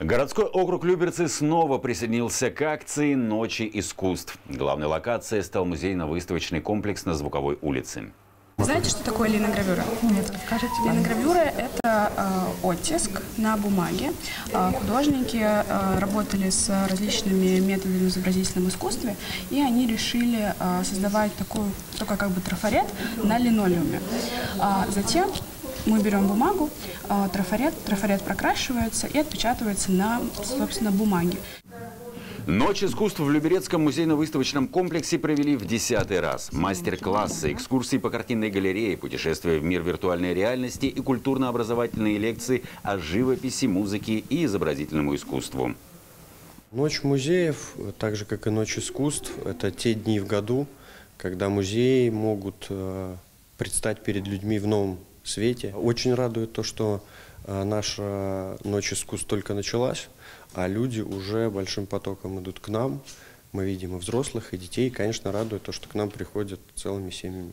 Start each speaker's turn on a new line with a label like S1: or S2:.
S1: Городской округ Люберцы снова присоединился к акции «Ночи искусств». Главной локацией стал музейно-выставочный комплекс на Звуковой улице.
S2: Знаете, что такое линогравюра?
S3: Нет, расскажите.
S2: Линогравюра – это э, оттиск на бумаге. Э, художники э, работали с различными методами в изобразительном искусстве, и они решили э, создавать такую, такой как бы трафарет на линолеуме. А затем мы берем бумагу, э, трафарет, трафарет прокрашивается и отпечатывается на, собственно, бумаге.
S1: Ночь искусств в Люберецком музейно-выставочном комплексе провели в десятый раз. Мастер-классы, экскурсии по картинной галерее, путешествия в мир виртуальной реальности и культурно-образовательные лекции о живописи, музыке и изобразительному искусству.
S4: Ночь музеев, так же как и Ночь искусств, это те дни в году, когда музеи могут э, предстать перед людьми в новом свете. Очень радует то, что э, наша Ночь искусств только началась, а люди уже большим потоком идут к нам. Мы видим и взрослых, и детей. И, конечно, радует то, что к нам приходят целыми семьями.